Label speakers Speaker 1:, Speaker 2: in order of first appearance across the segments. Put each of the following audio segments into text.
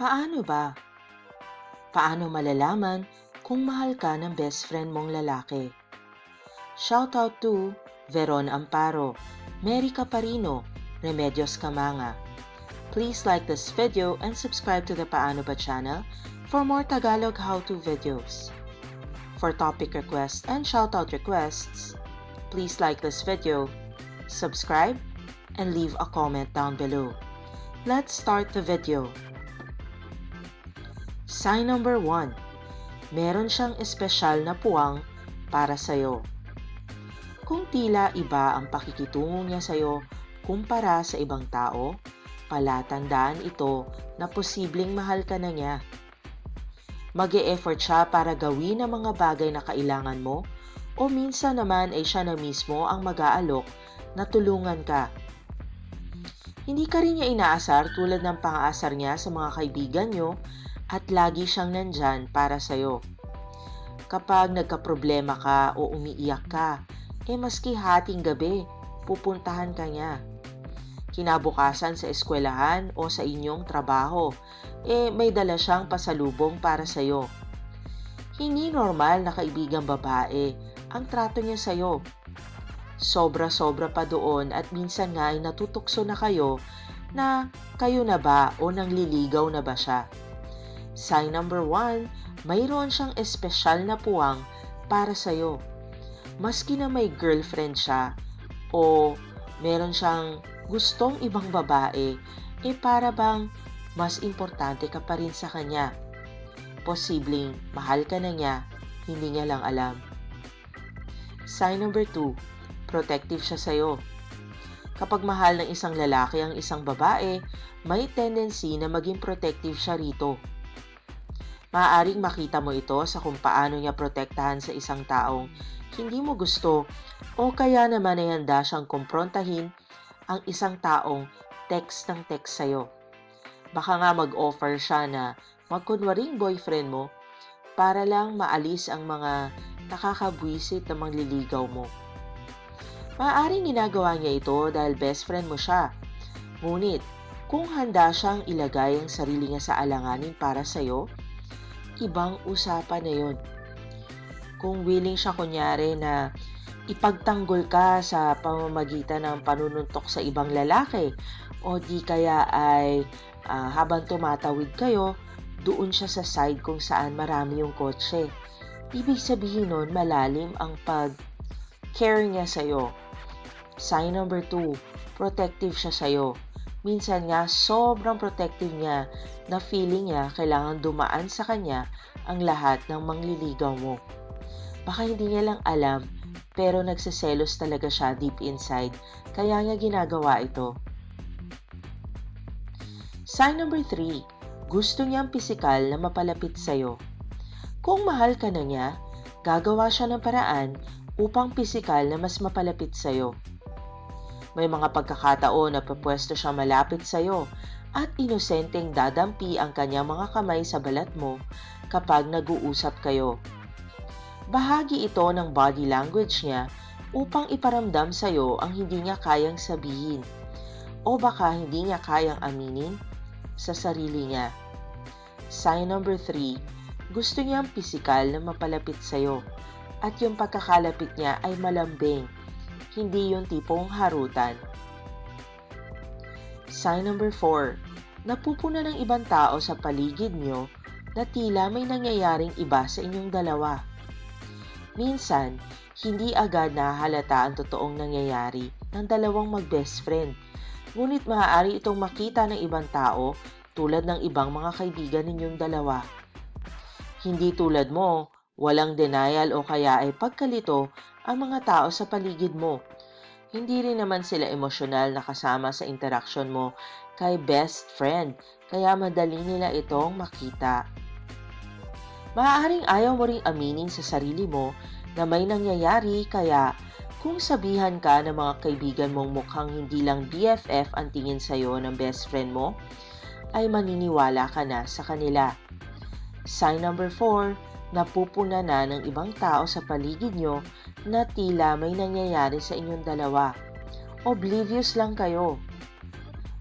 Speaker 1: Paano ba? Paano malalaman kung mahal ka ng best friend mong lalaki? Shoutout to Veron Amparo, Mary Caparino, Remedios Camanga. Please like this video and subscribe to the Paano Ba channel for more Tagalog how-to videos. For topic requests and shoutout requests, please like this video, subscribe, and leave a comment down below. Let's start the video. Sign number 1. Meron siyang espesyal na puwang para sa'yo. Kung tila iba ang pakikitungo niya sa'yo kumpara sa ibang tao, palatandaan ito na posibleng mahal ka na niya. mag -e effort siya para gawin ang mga bagay na kailangan mo o minsan naman ay siya na mismo ang mag-aalok na tulungan ka. Hindi ka rin niya inaasar tulad ng pang-aasar niya sa mga kaibigan niyo at lagi siyang nandyan para sa'yo. Kapag nagka-problema ka o umiiyak ka, eh maski hating gabi, pupuntahan ka niya. Kinabukasan sa eskwelahan o sa inyong trabaho, eh may dala siyang pasalubong para sa'yo. Hindi normal na kaibigang babae ang trato niya sa'yo. Sobra-sobra pa doon at minsan nga ay natutukso na kayo na kayo na ba o nangliligaw na ba siya. Sign number one, mayroon siyang espesyal na puwang para sa'yo. Maski na may girlfriend siya o meron siyang gustong ibang babae, eh para bang mas importante ka pa rin sa kanya. Posibleng mahal ka na niya, hindi niya lang alam. Sign number 2, protective siya sa'yo. Kapag mahal ng isang lalaki ang isang babae, may tendency na maging protective siya rito. Maaaring makita mo ito sa kung paano niya protektahan sa isang taong hindi mo gusto o kaya naman ay handa siyang kumprontahin ang isang taong text ng text sa'yo. Baka nga mag-offer siya na magkunwaring boyfriend mo para lang maalis ang mga nakakabwisit na mangliligaw mo. Maaaring ginagawa niya ito dahil best friend mo siya. Ngunit, kung handa siyang ilagay ang sarili niya sa alanganin para sa'yo, ibang usapan na yon. Kung willing siya kunyari na ipagtanggol ka sa pamamagitan ng panununtok sa ibang lalaki o di kaya ay uh, habang tumatawid kayo, doon siya sa side kung saan marami yung kotse. Ibig sabihin nun, malalim ang pag-care niya sa'yo. Sign number two, protective siya sa'yo. Minsan nga, sobrang protective niya na feeling niya kailangan dumaan sa kanya ang lahat ng mangliligaw mo. Baka hindi niya lang alam, pero nagsiselos talaga siya deep inside, kaya niya ginagawa ito. Sign number 3, gusto niyang pisikal na mapalapit sa'yo. Kung mahal ka na niya, gagawa siya ng paraan upang pisikal na mas mapalapit sa'yo. May mga pagkakataon na papwesto siya malapit sa iyo at inosenteng dadampi ang kanyang mga kamay sa balat mo kapag nag-uusap kayo. Bahagi ito ng body language niya upang iparamdam sa iyo ang hindi niya kayang sabihin o baka hindi niya kayang aminin sa sarili niya. Sign number 3, gusto niyang pisikal na mapalapit sa iyo at yung pagkakalapit niya ay malambing hindi yung tipong harutan. Sign number 4. Napupuna ng ibang tao sa paligid nyo na tila may nangyayaring iba sa inyong dalawa. Minsan, hindi agad nahalata ang totoong nangyayari ng dalawang mag-best friend. Ngunit maaari itong makita ng ibang tao tulad ng ibang mga kaibigan ninyong dalawa. Hindi tulad mo, walang denial o kaya ay pagkalito ang mga tao sa paligid mo. Hindi rin naman sila emosyonal na kasama sa interaction mo kay best friend, kaya madali nila itong makita. Maaaring ayaw mo ring aminin sa sarili mo na may nangyayari kaya kung sabihan ka ng mga kaibigan mong mukhang hindi lang BFF ang tingin sa'yo ng best friend mo, ay maniniwala ka na sa kanila. Sign number 4, napupuna na ng ibang tao sa paligid nyo na tila may nangyayari sa inyong dalawa. Oblivious lang kayo.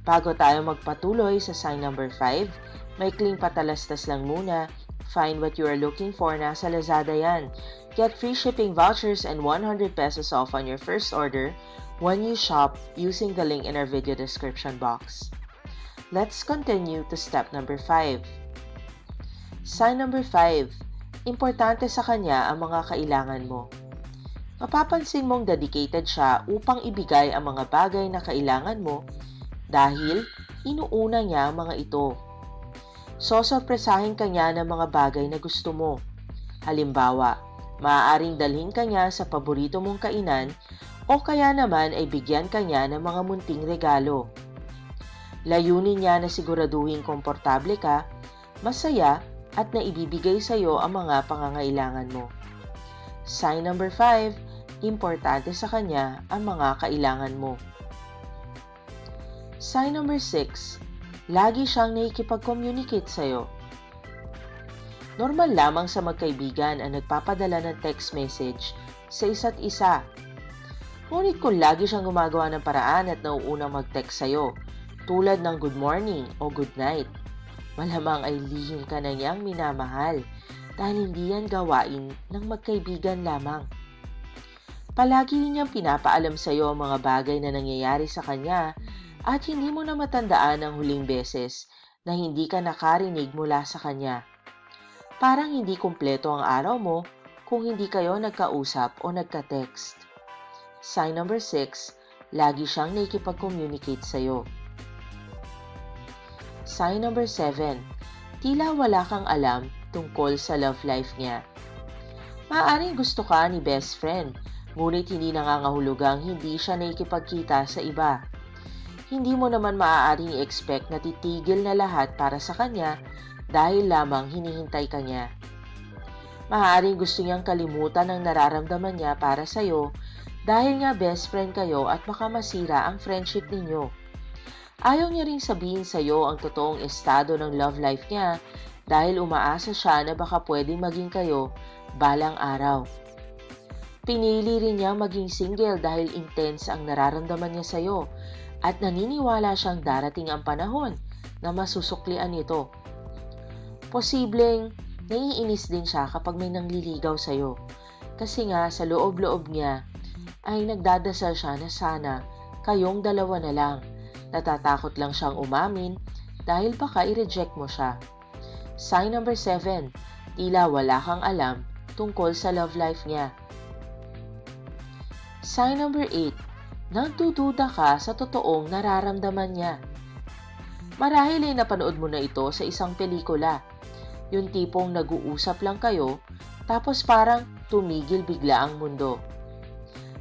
Speaker 1: Bago tayo magpatuloy sa sign number 5, Maikling patalastas lang muna. Find what you are looking for, nasa Lazada yan. Get free shipping vouchers and 100 pesos off on your first order when you shop using the link in our video description box. Let's continue to step number 5. Sign number 5. Importante sa kanya ang mga kailangan mo. Mapapansin mong dedicated siya upang ibigay ang mga bagay na kailangan mo dahil inuuna niya ang mga ito. Sosorpresahin ka niya ng mga bagay na gusto mo. Halimbawa, maaaring dalhin ka niya sa paborito mong kainan o kaya naman ay bigyan ka niya ng mga munting regalo. Layunin niya na siguraduhin komportable ka, masaya at naibibigay sa iyo ang mga pangangailangan mo. Sign number 5, importante sa kanya ang mga kailangan mo. Sign number 6, lagi siyang nakikipag-communicate sa iyo. Normal lamang sa magkaibigan ang nagpapadala ng text message sa isa't isa. Ngunit kung lagi siyang gumagawa ng paraan at nauunang mag-text sa iyo, tulad ng good morning o good night. Malamang ay lihim ka na niyang minamahal dahil hindi yan gawain ng magkaibigan lamang. Palagi niyang pinapaalam sa iyo ang mga bagay na nangyayari sa kanya at hindi mo na matandaan ang huling beses na hindi ka nakarinig mula sa kanya. Parang hindi kumpleto ang araw mo kung hindi kayo nagkausap o nagka-text. Sign number 6, lagi siyang nakikipag-communicate sa iyo. Sign number 7. Tila wala kang alam tungkol sa love life niya. Maaring gusto ka ni best friend, ngunit hindi nangangahulugang hindi siya nakikipagkita sa iba. Hindi mo naman maaaring i-expect na titigil na lahat para sa kanya dahil lamang hinihintay ka niya. Maaaring gusto niyang kalimutan ang nararamdaman niya para sa iyo dahil nga best friend kayo at baka masira ang friendship ninyo. Ayaw niya ring sabihin sa iyo ang totoong estado ng love life niya dahil umaasa siya na baka pwedeng maging kayo balang araw. Pinili rin niya maging single dahil intense ang nararamdaman niya sa iyo at naniniwala siyang darating ang panahon na masusuklian ito. Posibleng naiinis din siya kapag may nangliligaw sa iyo kasi nga sa loob-loob niya ay nagdadasal siya na sana kayong dalawa na lang Natatakot lang siyang umamin dahil baka i-reject mo siya. Sign number 7. Tila wala kang alam tungkol sa love life niya. Sign number 8. Nagdududa ka sa totoong nararamdaman niya. Marahil ay napanood mo na ito sa isang pelikula. Yung tipong nag-uusap lang kayo, tapos parang tumigil bigla ang mundo.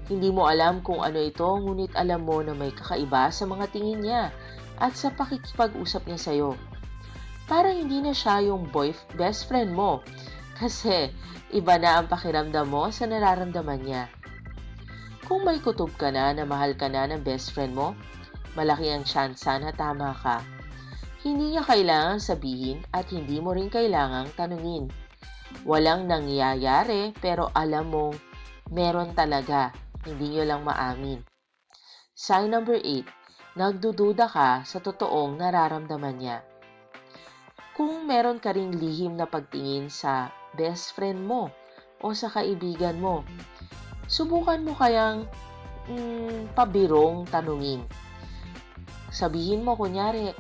Speaker 1: Hindi mo alam kung ano ito, ngunit alam mo na may kakaiba sa mga tingin niya at sa pakikipag-usap niya sa'yo. Parang hindi na siya yung boy best friend mo kasi iba na ang pakiramdam mo sa nararamdaman niya. Kung may kutob ka na na mahal ka na ng best friend mo, malaki ang tsansa na tama ka. Hindi niya kailangan sabihin at hindi mo rin kailangang tanungin. Walang nangyayari pero alam mong meron talaga hindi nyo lang maamin. Sign number 8, nagdududa ka sa totoong nararamdaman niya. Kung meron ka ring lihim na pagtingin sa best friend mo o sa kaibigan mo, subukan mo kayang mm, pabirong tanungin. Sabihin mo, kunyari,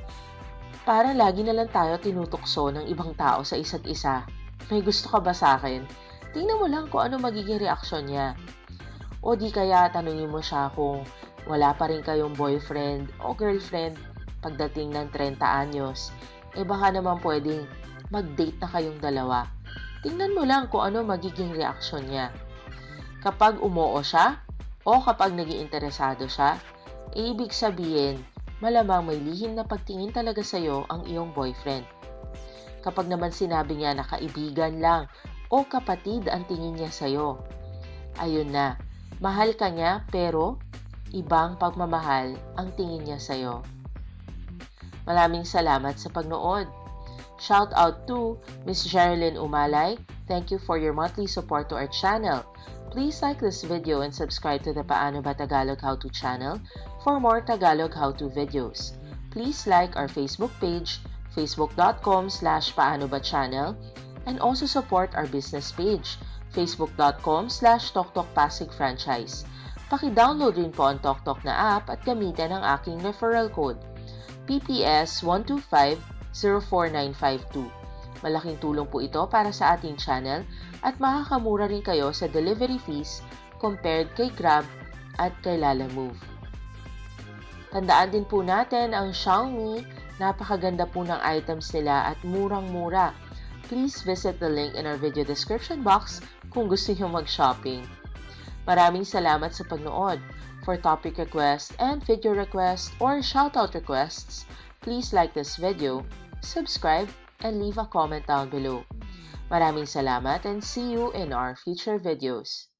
Speaker 1: para lagi na lang tayo tinutukso ng ibang tao sa isa't isa. May gusto ka ba sa akin? Tingnan mo lang kung ano magiging reaksyon niya. O di kaya tanungin mo siya kung wala pa rin kayong boyfriend o girlfriend pagdating ng 30 anyos, eh baka naman pwedeng mag-date na kayong dalawa. Tingnan mo lang kung ano magiging reaksyon niya. Kapag umoo siya o kapag naging interesado siya, eh ibig sabihin, malamang may lihim na pagtingin talaga sa'yo ang iyong boyfriend. Kapag naman sinabi niya na kaibigan lang o kapatid ang tingin niya sa'yo, ayun na, Mahal ka niya pero ibang pagmamahal ang tingin niya sa'yo. Maraming salamat sa pagnood. Shout out to Miss Sherilyn Umalay. Thank you for your monthly support to our channel. Please like this video and subscribe to the Paano Ba Tagalog How To channel for more Tagalog How To videos. Please like our Facebook page, facebook.com slash paano ba channel, and also support our business page, facebook.com slash Pasig Franchise. Paki-download rin po ang TokTok na app at gamitin ang aking referral code, PPS 125-04952. Malaking tulong po ito para sa ating channel at makakamura rin kayo sa delivery fees compared kay Grab at kay Lalamove. Tandaan din po natin ang Xiaomi, napakaganda po ng items nila at murang-mura. Please visit the link in our video description box kung gusto nyo mag-shopping. Maraming salamat sa pagnood. For topic requests and video requests or shoutout requests, please like this video, subscribe, and leave a comment down below. Maraming salamat and see you in our future videos.